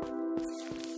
フッ。